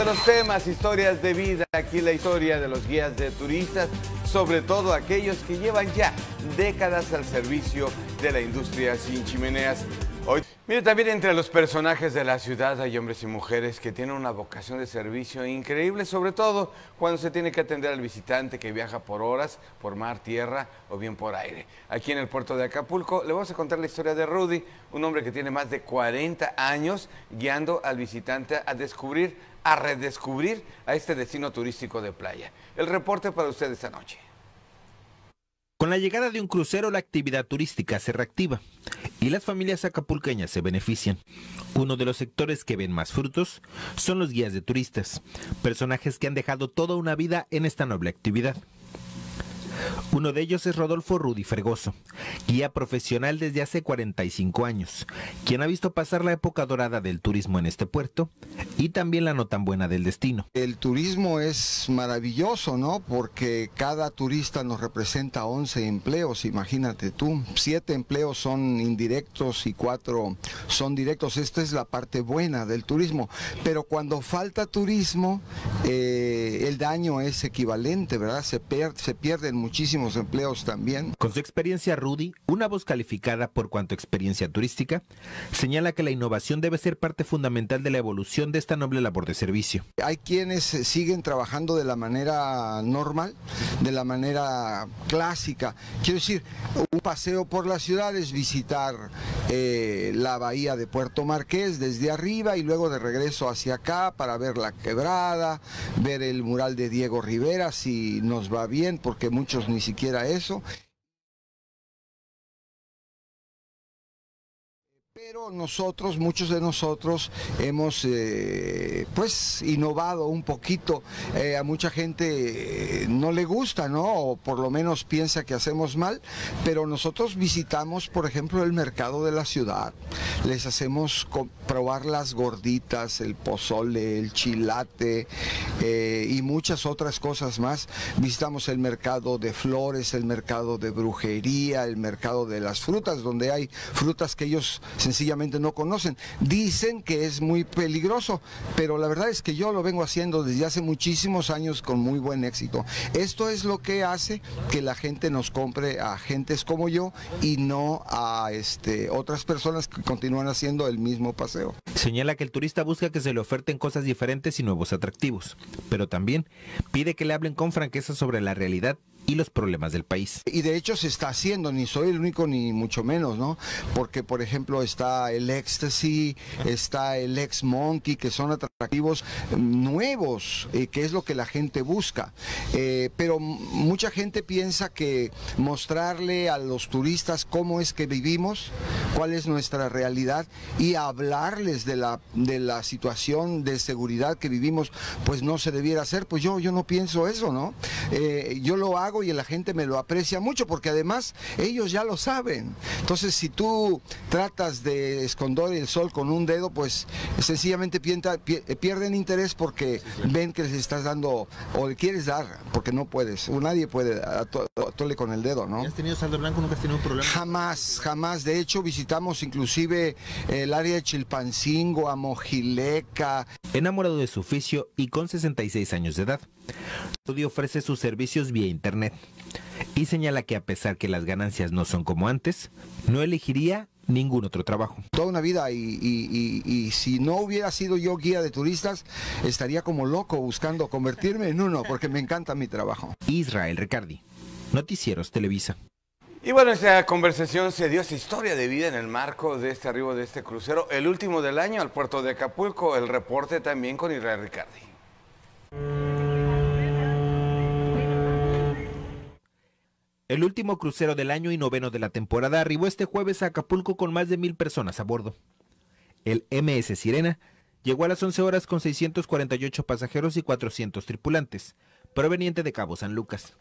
de los temas, historias de vida, aquí la historia de los guías de turistas, sobre todo aquellos que llevan ya décadas al servicio de la industria sin chimeneas. Hoy, mire, también entre los personajes de la ciudad hay hombres y mujeres que tienen una vocación de servicio increíble, sobre todo cuando se tiene que atender al visitante que viaja por horas, por mar, tierra o bien por aire. Aquí en el puerto de Acapulco le vamos a contar la historia de Rudy, un hombre que tiene más de 40 años guiando al visitante a descubrir, a redescubrir a este destino turístico de playa. El reporte para usted esta noche. Con la llegada de un crucero, la actividad turística se reactiva y las familias acapulqueñas se benefician. Uno de los sectores que ven más frutos son los guías de turistas, personajes que han dejado toda una vida en esta noble actividad. Uno de ellos es Rodolfo Rudy Fregoso, guía profesional desde hace 45 años, quien ha visto pasar la época dorada del turismo en este puerto y también la no tan buena del destino. El turismo es maravilloso, ¿no? Porque cada turista nos representa 11 empleos, imagínate tú. Siete empleos son indirectos y cuatro son directos. Esta es la parte buena del turismo. Pero cuando falta turismo, eh, el daño es equivalente, ¿verdad? Se, se pierden muchísimos empleos también. Con su experiencia, Rudy, una voz calificada por cuanto experiencia turística, señala que la innovación debe ser parte fundamental de la evolución de esta noble labor de servicio. Hay quienes siguen trabajando de la manera normal, de la manera clásica. Quiero decir, un paseo por la ciudad es visitar eh, la bahía de Puerto Marqués desde arriba y luego de regreso hacia acá para ver la quebrada, ver el mural de Diego Rivera si nos va bien, porque muchos ni siquiera eso. Pero nosotros, muchos de nosotros, hemos eh, pues innovado un poquito. Eh, a mucha gente eh, no le gusta, ¿no? O por lo menos piensa que hacemos mal. Pero nosotros visitamos, por ejemplo, el mercado de la ciudad. Les hacemos probar las gorditas, el pozole, el chilate y muchas otras cosas más. Visitamos el mercado de flores, el mercado de brujería, el mercado de las frutas, donde hay frutas que ellos sencillamente no conocen. Dicen que es muy peligroso, pero la verdad es que yo lo vengo haciendo desde hace muchísimos años con muy buen éxito. Esto es lo que hace que la gente nos compre a gentes como yo y no a este, otras personas que continúan haciendo el mismo paseo. Señala que el turista busca que se le oferten cosas diferentes y nuevos atractivos, pero también pide que le hablen con franqueza sobre la realidad y los problemas del país. Y de hecho se está haciendo, ni soy el único ni mucho menos, ¿no? Porque por ejemplo está el Ecstasy, está el Ex Monkey, que son atractivos nuevos, eh, que es lo que la gente busca. Eh, pero mucha gente piensa que mostrarle a los turistas cómo es que vivimos, cuál es nuestra realidad y hablarles de la, de la situación de seguridad que vivimos, pues no se debiera hacer. Pues yo, yo no pienso eso, ¿no? Eh, yo lo hago y la gente me lo aprecia mucho porque además ellos ya lo saben. Entonces si tú tratas de esconder el sol con un dedo, pues sencillamente pierden interés porque ven que les estás dando o le quieres dar porque no puedes. O nadie puede atole con el dedo, ¿no? ¿Has tenido saldo blanco? ¿Nunca has tenido un problema? Jamás, jamás. De hecho visitamos inclusive el área de Chilpancingo, a Mojileca. Enamorado de su oficio y con 66 años de edad. Estudio ofrece sus servicios vía internet y señala que a pesar que las ganancias no son como antes, no elegiría ningún otro trabajo. Toda una vida y, y, y, si no hubiera sido yo guía de turistas, estaría como loco buscando convertirme en uno porque me encanta mi trabajo. Israel Ricardi, Noticieros Televisa. Y bueno, esta conversación se dio esa historia de vida en el marco de este arribo de este crucero, el último del año al puerto de Acapulco, el reporte también con Israel Ricardi. El último crucero del año y noveno de la temporada arribó este jueves a Acapulco con más de mil personas a bordo. El MS Sirena llegó a las 11 horas con 648 pasajeros y 400 tripulantes, proveniente de Cabo San Lucas.